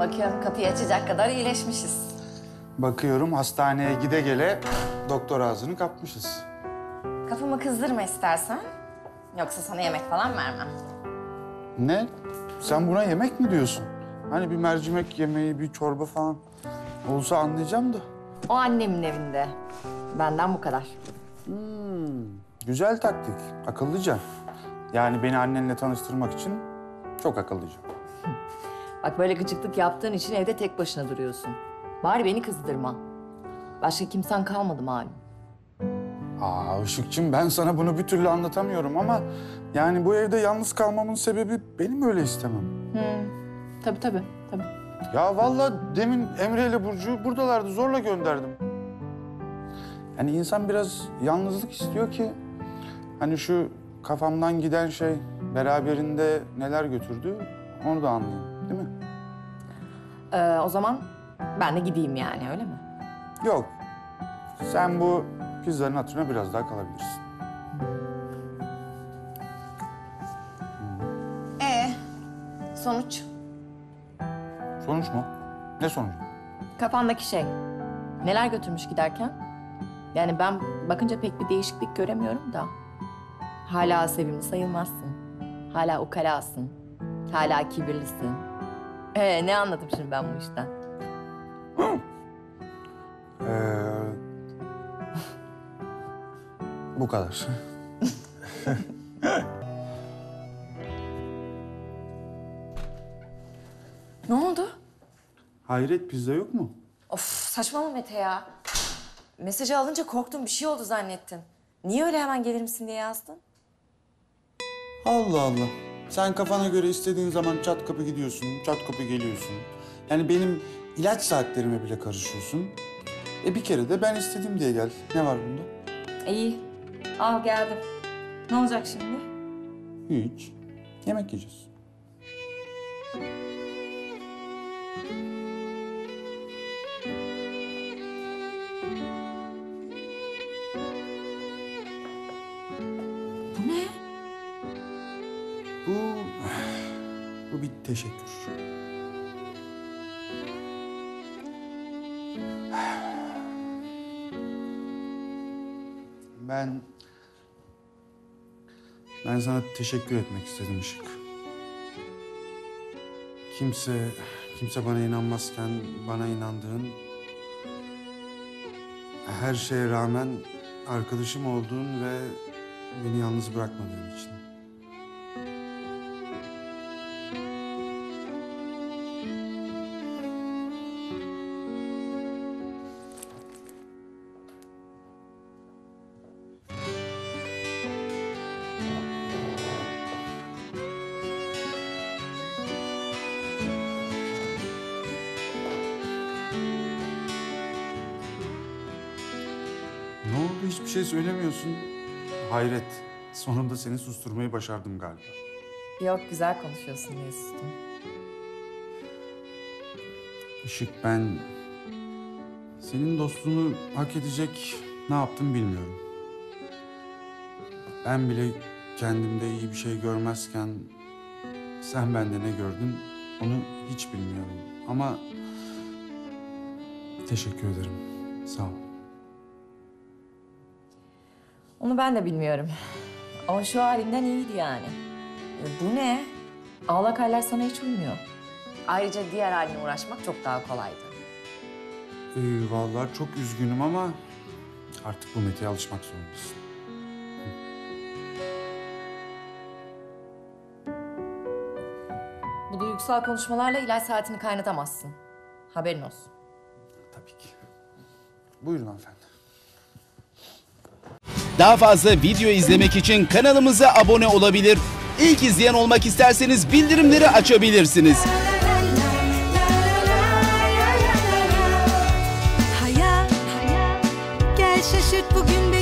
Bakıyorum kapıyı açacak kadar iyileşmişiz. Bakıyorum hastaneye gide gele doktor ağzını kapmışız. Kafamı kızdırma istersen. Yoksa sana yemek falan vermem. Ne? Sen buna yemek mi diyorsun? Hani bir mercimek yemeği, bir çorba falan olsa anlayacağım da. O annemin evinde. Benden bu kadar. Güzel taktik, akıllıca. Yani beni annenle tanıştırmak için çok akıllıca. Bak böyle gıcıklık yaptığın için evde tek başına duruyorsun. Bari beni kızdırma. Başka kimsen kalmadı malum. Aa Işıkçım ben sana bunu bir türlü anlatamıyorum ama... ...yani bu evde yalnız kalmamın sebebi benim öyle istemem. Tabii tabii, tabii. Ya vallahi demin Emre ile Burcu buradalardı zorla gönderdim. Yani insan biraz yalnızlık istiyor ki... ...hani şu kafamdan giden şey beraberinde neler götürdü onu da anlayayım değil mi? Ee, o zaman ben de gideyim yani öyle mi? Yok. Sen bu pizzanın hatırına biraz daha kalabilirsin. Ee, sonuç? Sonuç mu? Ne sonucu? Kafandaki şey. Neler götürmüş giderken? Yani ben bakınca pek bir değişiklik göremiyorum da. Hala sevimli sayılmazsın. Hala ukalasın. Hala kibirlisin. Ee, ne anladım şimdi ben bu işten? Ee, bu kadar. Ne oldu? Hayret pizza yok mu? Of saçmalama Mete ya. Mesajı alınca korktum bir şey oldu zannettim. Niye öyle hemen gelir misin diye yazdın? Allah Allah. Sen kafana göre istediğin zaman çat kapı gidiyorsun, çat kapı geliyorsun. Yani benim ilaç saatlerime bile karışıyorsun. E bir kere de ben istedim diye gel. Ne var bunda? İyi. Al geldim. Ne olacak şimdi? Hiç. Yemek yiyeceğiz. Bu... Bu bir teşekkür. Ben... Ben sana teşekkür etmek istedim Işık. Kimse, kimse bana inanmazken bana inandığın... Her şeye rağmen arkadaşım olduğun ve beni yalnız bırakmadığın için. Ne oldu hiçbir şey söylemiyorsun? Hayret. Sonunda seni susturmayı başardım galiba. Yok güzel konuşuyorsun diye sustum. Işık ben senin dostluğunu hak edecek ne yaptım bilmiyorum. Ben bile kendimde iyi bir şey görmezken sen bende ne gördün onu hiç bilmiyorum. Ama teşekkür ederim. Sağ ol. Onu ben de bilmiyorum. Ama şu halinden iyiydi yani. E, Bu ne? Ağlak haller sana hiç uymuyor. Ayrıca diğer haline uğraşmak çok daha kolaydı. Ee, vallahi çok üzgünüm ama artık bu Mete'ye alışmak zorundasın. Bu duygusal konuşmalarla ilaç saatini kaynatamazsın. Haberin olsun. Tabii ki. Buyurun hanımefendi. Daha fazla video izlemek için kanalımıza abone olabilir. İlk izleyen olmak isterseniz bildirimleri açabilirsiniz. Hayat, gel şaşırt bugün